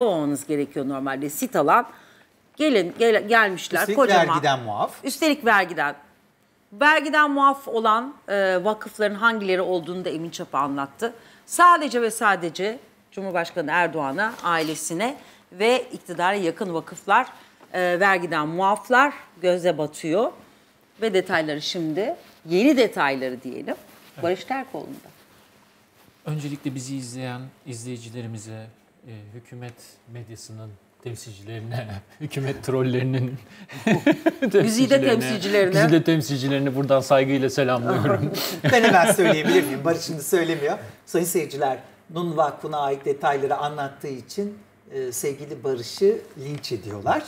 olmanız gerekiyor normalde sit alan. Gelin gel, gelmişler Üstelik kocaman. vergiden muaf. Üstelik vergiden. Vergiden muaf olan e, vakıfların hangileri olduğunu da Emin Çapa anlattı. Sadece ve sadece Cumhurbaşkanı Erdoğan'a, ailesine ve iktidara yakın vakıflar e, vergiden muaflar göze batıyor. Ve detayları şimdi, yeni detayları diyelim, Barış Terkoğlu'nda. Öncelikle bizi izleyen izleyicilerimize, e, hükümet medyasının temsilcilerine, hükümet trollerinin Güzide temsilcilerine. Güzide temsilcilerini buradan saygıyla selamlıyorum. Ben hemen söyleyebilir miyim? Barış şimdi söylemiyor. Sayın seyirciler, Nun Vakfı'na ait detayları anlattığı için e, sevgili Barış'ı linç ediyorlar.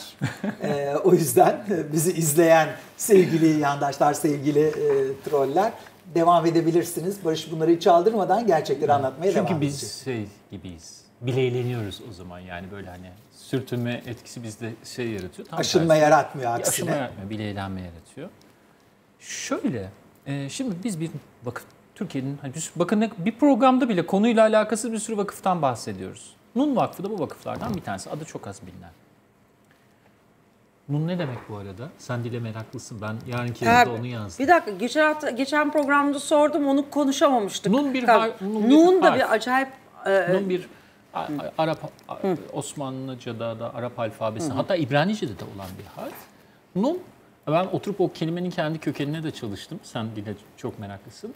E, o yüzden e, bizi izleyen sevgili yandaşlar, sevgili e, troller devam edebilirsiniz. Barış bunları hiç aldırmadan gerçekleri anlatmaya devam Çünkü edecek. biz şey gibiyiz. Bileyleniyoruz o zaman yani böyle hani sürtünme etkisi bizde şey yaratıyor. Tam Aşınma tersi. yaratmıyor aksine. Aşınma yaratmıyor, bileylenme yaratıyor. Şöyle, e, şimdi biz bir vakıf, Türkiye'nin, hani bir, bakın ne- bir programda bile konuyla alakasız bir sürü vakıftan bahsediyoruz. Nun Vakfı da bu vakıflardan bir tanesi. Adı çok az bilinen. Nun ne demek bu arada? Sen dile meraklısın. Ben yarınki yazıda onu yazdım. Bir dakika geçen hafta geçen programda sordum onu konuşamamıştık. Nun bir Tabii. har- nun bir Nun da harf. bir acayip e, Nun bir A- Arap A- Osmanlıca'da da Arap alfabesi hatta İbranice'de de olan bir harf. Nun ben oturup o kelimenin kendi kökenine de çalıştım. Sen dile çok meraklısın.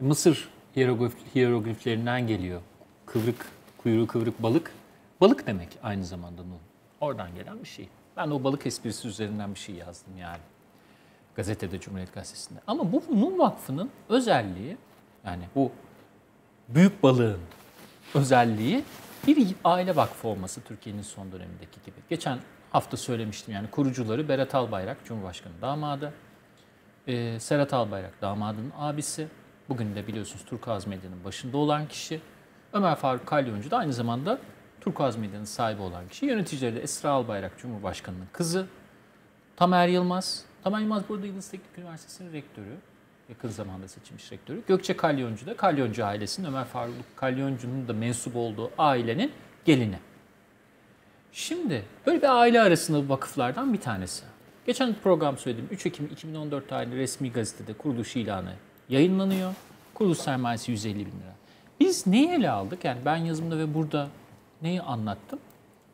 Mısır hieroglif, hierogliflerinden geliyor. Kıvrık, kuyruğu kıvrık balık. Balık demek aynı zamanda nun. Oradan gelen bir şey. Ben de o balık esprisi üzerinden bir şey yazdım yani. Gazetede, Cumhuriyet Gazetesi'nde. Ama bu Nun Vakfı'nın özelliği, yani bu büyük balığın özelliği bir aile vakfı olması Türkiye'nin son dönemindeki gibi. Geçen hafta söylemiştim yani kurucuları Berat Albayrak, Cumhurbaşkanı damadı. Ee, Serhat Albayrak damadının abisi. Bugün de biliyorsunuz Turkuaz Medya'nın başında olan kişi. Ömer Faruk Kalyoncu da aynı zamanda Turkuaz Medya'nın sahibi olan kişi. Yöneticileri de Esra Albayrak, Cumhurbaşkanı'nın kızı. Tamer Yılmaz. Tamer Yılmaz burada Yıldız Teknik Üniversitesi'nin rektörü. Yakın zamanda seçilmiş rektörü. Gökçe Kalyoncu da Kalyoncu ailesinin Ömer Faruk Kalyoncu'nun da mensup olduğu ailenin gelini. Şimdi böyle bir aile arasında vakıflardan bir tanesi. Geçen program söyledim. 3 Ekim 2014 tarihli resmi gazetede kuruluş ilanı yayınlanıyor. Kuruluş sermayesi 150 bin lira. Biz neyi ele aldık? Yani ben yazımda ve burada neyi anlattım?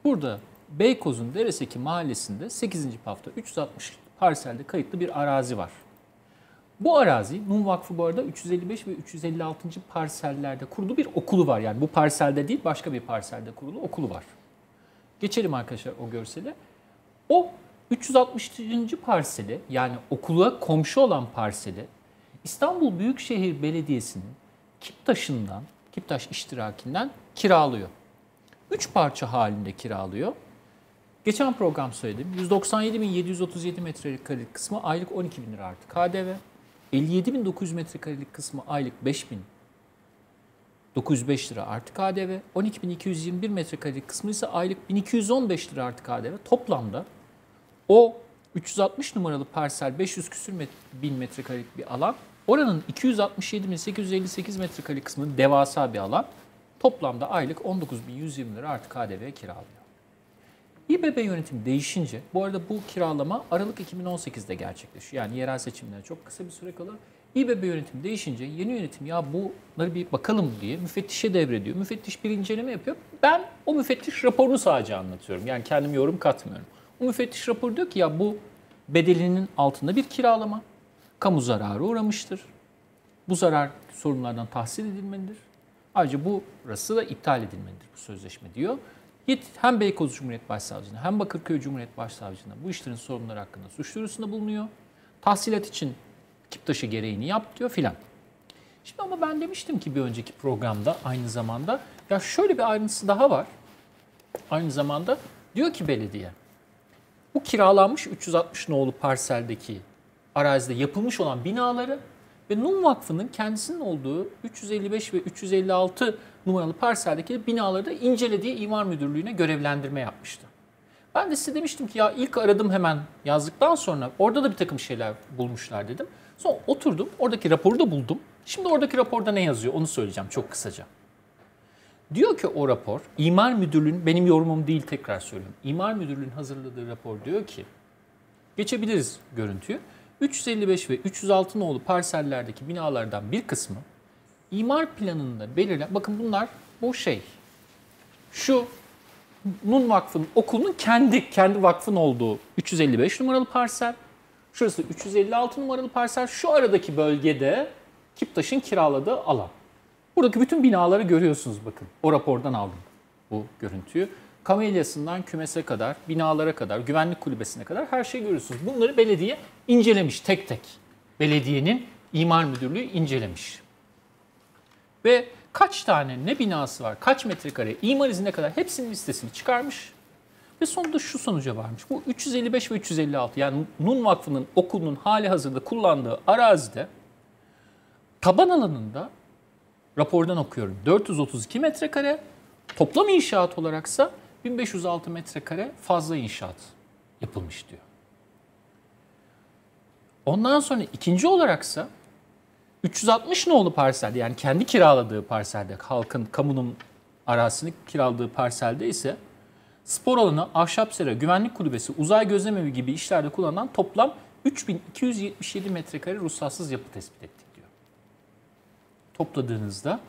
Burada Beykoz'un Dereseki mahallesinde 8. hafta 360 parselde kayıtlı bir arazi var. Bu arazi, Nun Vakfı bu arada 355 ve 356. parsellerde kurulu bir okulu var. Yani bu parselde değil başka bir parselde kurulu okulu var. Geçelim arkadaşlar o görsele. O 360. parseli yani okula komşu olan parseli İstanbul Büyükşehir Belediyesi'nin Kiptaş'ından, Kiptaş iştirakinden kiralıyor. Üç parça halinde kiralıyor. Geçen program söyledim. 197.737 metrekarelik kısmı aylık 12 bin lira artı KDV. 57.900 metrekarelik kısmı aylık 5 bin 905 lira artı KDV. 12.221 metrekarelik kısmı ise aylık 1215 lira artı KDV. Toplamda o 360 numaralı parsel 500 küsür met- bin metrekarelik bir alan. Oranın 267.858 metrekarelik kısmı devasa bir alan. Toplamda aylık 19.120 lira artı KDV kiralıyor. İBB yönetimi değişince, bu arada bu kiralama Aralık 2018'de gerçekleşiyor. Yani yerel seçimlere çok kısa bir süre kala. İBB yönetimi değişince yeni yönetim ya bunları bir bakalım diye müfettişe devrediyor. Müfettiş bir inceleme yapıyor. Ben o müfettiş raporunu sadece anlatıyorum. Yani kendim yorum katmıyorum. O müfettiş raporu diyor ki ya bu bedelinin altında bir kiralama. Kamu zararı uğramıştır. Bu zarar sorunlardan tahsil edilmelidir. Ayrıca bu burası da iptal edilmelidir bu sözleşme diyor. Yet- Hem Beykoz Cumhuriyet Başsavcılığına hem Bakırköy Cumhuriyet Başsavcılığına bu işlerin sorunları hakkında suç duyurusunda bulunuyor. Tahsilat için Kiptaş'ı gereğini yap diyor filan. Şimdi ama ben demiştim ki bir önceki programda aynı zamanda ya şöyle bir ayrıntısı daha var. Aynı zamanda diyor ki belediye bu kiralanmış 360 nolu parseldeki arazide yapılmış olan binaları ve Nun Vakfı'nın kendisinin olduğu 355 ve 356 numaralı parseldeki binaları da incelediği imar müdürlüğüne görevlendirme yapmıştı. Ben de size demiştim ki ya ilk aradım hemen yazdıktan sonra orada da bir takım şeyler bulmuşlar dedim. Sonra oturdum oradaki raporu da buldum. Şimdi oradaki raporda ne yazıyor onu söyleyeceğim çok kısaca. Diyor ki o rapor, imar müdürlüğünün, benim yorumum değil tekrar söylüyorum. İmar müdürlüğünün hazırladığı rapor diyor ki, geçebiliriz görüntüyü. 355 ve 306 nolu parsellerdeki binalardan bir kısmı imar planında belirlen, bakın bunlar bu şey, şu Nun Vakfı'nın okulunun kendi kendi vakfın olduğu 355 numaralı parsel. Şurası 356 numaralı parsel. Şu aradaki bölgede Kiptaş'ın kiraladığı alan. Buradaki bütün binaları görüyorsunuz bakın. O rapordan aldım bu görüntüyü. Kamelyasından kümese kadar, binalara kadar, güvenlik kulübesine kadar her şeyi görüyorsunuz. Bunları belediye incelemiş tek tek. Belediyenin imar müdürlüğü incelemiş. Ve kaç tane ne binası var, kaç metrekare, imar izni ne kadar hepsinin listesini çıkarmış. Ve sonunda şu sonuca varmış. Bu 355 ve 356 yani Nun Vakfı'nın okulunun hali hazırda kullandığı arazide taban alanında rapordan okuyorum 432 metrekare toplam inşaat olaraksa 1506 metrekare fazla inşaat yapılmış diyor. Ondan sonra ikinci olaraksa 360 nolu parsel yani kendi kiraladığı parselde halkın kamunun arazisini kiraladığı parselde ise spor alanı, ahşap sera, güvenlik kulübesi, uzay gözlemevi gibi işlerde kullanılan toplam 3277 metrekare ruhsatsız yapı tespit ettik diyor. Topladığınızda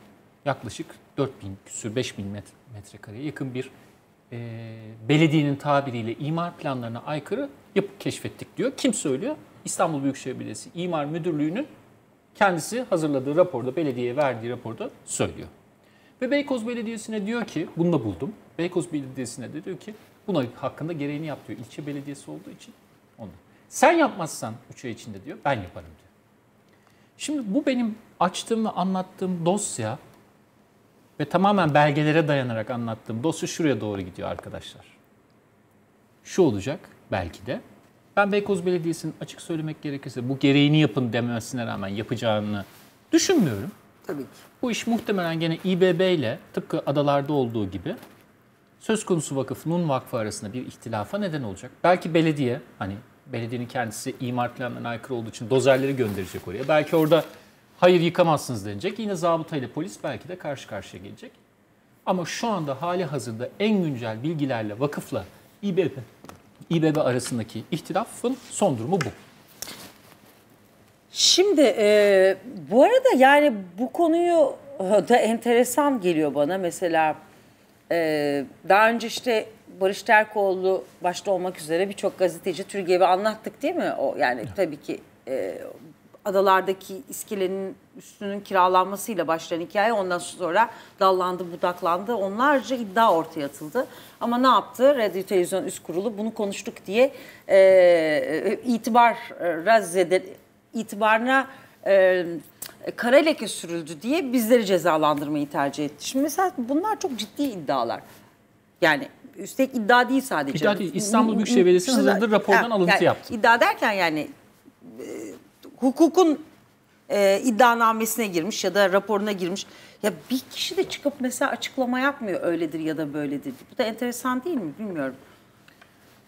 yaklaşık 4000 küsür 5000 metrekareye yakın bir e, belediyenin tabiriyle imar planlarına aykırı yapı keşfettik diyor. Kim söylüyor? İstanbul Büyükşehir Belediyesi İmar Müdürlüğü'nün kendisi hazırladığı raporda, belediyeye verdiği raporda söylüyor. Ve Beykoz Belediyesi'ne diyor ki, bunu da buldum. Beykoz Belediyesi'ne de diyor ki, buna hakkında gereğini yap diyor. İlçe belediyesi olduğu için onu. Sen yapmazsan 3 ay içinde diyor, ben yaparım diyor. Şimdi bu benim açtığım ve anlattığım dosya ve tamamen belgelere dayanarak anlattığım dosya şuraya doğru gidiyor arkadaşlar. Şu olacak belki de. Ben Beykoz Belediyesi'nin açık söylemek gerekirse bu gereğini yapın demesine rağmen yapacağını düşünmüyorum. Tabii ki. Bu iş muhtemelen gene İBB ile tıpkı adalarda olduğu gibi söz konusu vakıf Nun Vakfı arasında bir ihtilafa neden olacak. Belki belediye hani belediyenin kendisi imar planlarına aykırı olduğu için dozerleri gönderecek oraya. Belki orada hayır yıkamazsınız denecek. Yine zabıta ile polis belki de karşı karşıya gelecek. Ama şu anda hali hazırda en güncel bilgilerle vakıfla İBB, İBB arasındaki ihtilafın son durumu bu. Şimdi e, bu arada yani bu konuyu da enteresan geliyor bana. Mesela e, daha önce işte Barış Terkoğlu başta olmak üzere birçok gazeteci Türkiye'ye anlattık değil mi? O yani tabii ki e, adalardaki iskelenin üstünün kiralanmasıyla başlayan hikaye ondan sonra dallandı, budaklandı. Onlarca iddia ortaya atıldı. Ama ne yaptı? Radyo Televizyon Üst Kurulu bunu konuştuk diye e, itibar zede, itibarına e, kara leke sürüldü diye bizleri cezalandırmayı tercih etti. Şimdi mesela bunlar çok ciddi iddialar. Yani üstelik iddia değil sadece. İddia değil. İstanbul Büyükşehir Belediyesi'nin hazırladığı rapordan alıntı yani, yaptı. İddia derken yani e, hukukun e, iddianamesine girmiş ya da raporuna girmiş. Ya bir kişi de çıkıp mesela açıklama yapmıyor öyledir ya da böyledir. Bu da enteresan değil mi bilmiyorum.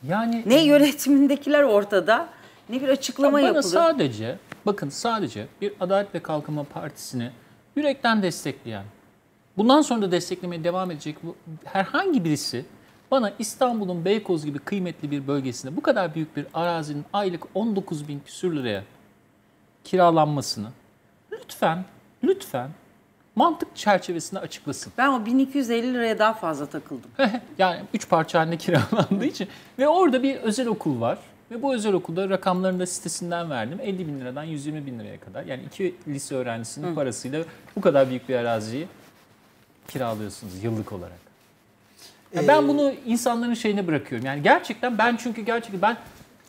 Yani Ne yönetimindekiler ortada ne bir açıklama bana yapıldı. sadece bakın sadece bir Adalet ve Kalkınma Partisi'ni yürekten destekleyen, bundan sonra da desteklemeye devam edecek bu herhangi birisi bana İstanbul'un Beykoz gibi kıymetli bir bölgesinde bu kadar büyük bir arazinin aylık 19 bin küsür liraya kiralanmasını lütfen, lütfen mantık çerçevesinde açıklasın. Ben o 1250 liraya daha fazla takıldım. yani üç parça halinde kiralandığı için ve orada bir özel okul var. Ve bu özel okulda rakamlarını da sitesinden verdim. 50 bin liradan 120 bin liraya kadar. Yani iki lise öğrencisinin Hı. parasıyla bu kadar büyük bir araziyi kiralıyorsunuz yıllık olarak. Yani ee, ben bunu insanların şeyine bırakıyorum. Yani gerçekten ben çünkü gerçekten ben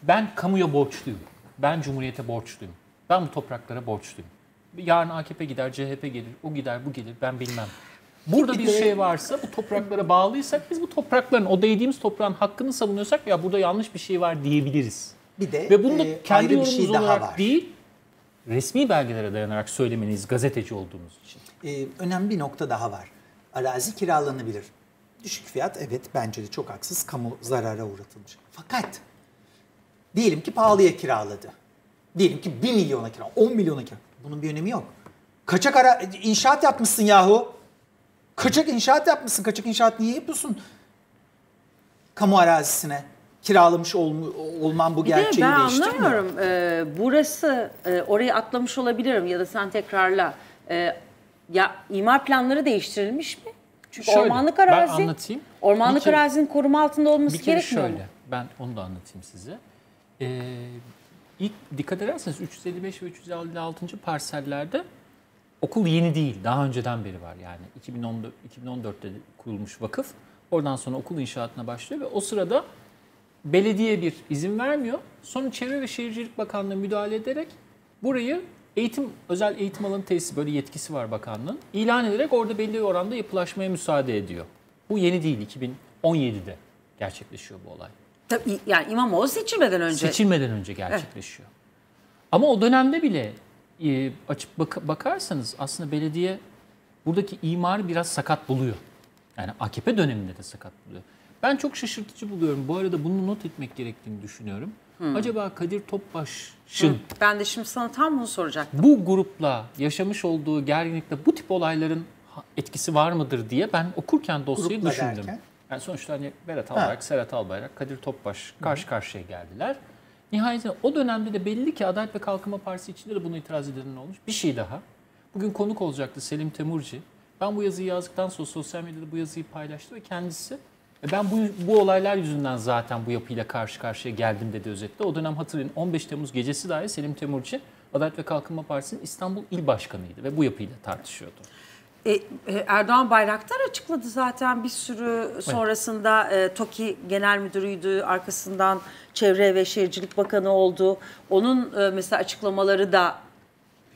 ben kamuya borçluyum. Ben cumhuriyete borçluyum. Ben bu topraklara borçluyum. Yarın AKP gider, CHP gelir, o gider, bu gelir ben bilmem. Burada bir şey varsa bu topraklara bağlıysak biz bu toprakların o değdiğimiz toprağın hakkını savunuyorsak ya burada yanlış bir şey var diyebiliriz. Bir de Ve bunu da e, kendi yorumumuz şey olarak var. değil resmi belgelere dayanarak söylemeniz gazeteci olduğunuz için. Ee, önemli bir nokta daha var. Arazi kiralanabilir. Düşük fiyat evet bence de çok haksız kamu zarara uğratılmış. Fakat diyelim ki pahalıya kiraladı. Diyelim ki 1 milyona kira, 10 milyona kira. Bunun bir önemi yok. Kaçak ara inşaat yapmışsın yahu. Kaçak inşaat yapmışsın. Kaçak inşaat niye yapıyorsun? Kamu arazisine kiralamış olm- olman bu Bir de gerçeği ben değiştirmiyor. anlamıyorum. Ee, burası e, orayı atlamış olabilirim ya da sen tekrarla. Ee, ya imar planları değiştirilmiş mi? Çünkü Şöyle, ormanlık ben arazi. anlatayım. Ormanlık Bir kere- arazinin koruma altında olması Bir kere gerekmiyor şöyle, mu? ben onu da anlatayım size. Ee, ilk dikkat ederseniz 355 ve 356. parsellerde okul yeni değil. Daha önceden beri var yani. 2014, 2014'te kurulmuş vakıf. Oradan sonra okul inşaatına başlıyor ve o sırada belediye bir izin vermiyor. Sonra Çevre ve Şehircilik Bakanlığı müdahale ederek burayı eğitim özel eğitim alanı tesisi böyle yetkisi var bakanlığın. ilan ederek orada belli oranda yapılaşmaya müsaade ediyor. Bu yeni değil 2017'de gerçekleşiyor bu olay. Tabii, yani İmamoğlu seçilmeden önce. Seçilmeden önce gerçekleşiyor. Ama o dönemde bile e, açıp bak- bakarsanız aslında belediye buradaki imarı biraz sakat buluyor. Yani AKP döneminde de sakat buluyor. Ben çok şaşırtıcı buluyorum. Bu arada bunu not etmek gerektiğini düşünüyorum. Acaba Kadir Topbaş'ın Ben de şimdi sana tam bunu soracaktım. bu grupla yaşamış olduğu gerginlikte bu tip olayların etkisi var mıdır diye ben okurken dosyayı Grupla düşündüm. derken? Yani sonuçta hani Berat Albayrak, Serhat Albayrak, Kadir Topbaş karşı karşıya geldiler. Nihayetinde o dönemde de belli ki Adalet ve Kalkınma Partisi içinde de buna itiraz edenler olmuş. Bir şey daha. Bugün konuk olacaktı Selim Temurci. Ben bu yazıyı yazdıktan sonra sosyal medyada bu yazıyı paylaştı ve kendisi "E ben bu, bu olaylar yüzünden zaten bu yapıyla karşı karşıya geldim dedi özetle. O dönem hatırlayın 15 Temmuz gecesi dahi Selim Temurci Adalet ve Kalkınma Partisi'nin İstanbul İl Başkanı'ydı ve bu yapıyla tartışıyordu. E, e, Erdoğan Bayraktar açıkladı zaten bir sürü sonrasında e, TOKİ Genel Müdürü'ydü, arkasından Çevre ve Şehircilik Bakanı oldu. Onun e, mesela açıklamaları da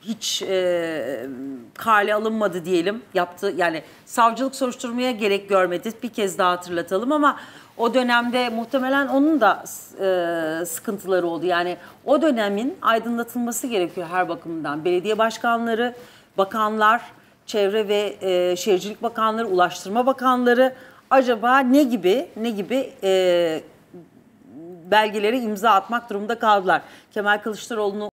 hiç e, kale alınmadı diyelim. Yaptı yani savcılık soruşturmaya gerek görmedi. Bir kez daha hatırlatalım ama o dönemde muhtemelen onun da e, sıkıntıları oldu. Yani o dönemin aydınlatılması gerekiyor her bakımdan. Belediye başkanları, bakanlar, Çevre ve e, Şehircilik Bakanları, Ulaştırma Bakanları acaba ne gibi ne gibi e, belgelere imza atmak durumunda kaldılar. Kemal Kılıçdaroğlu'nu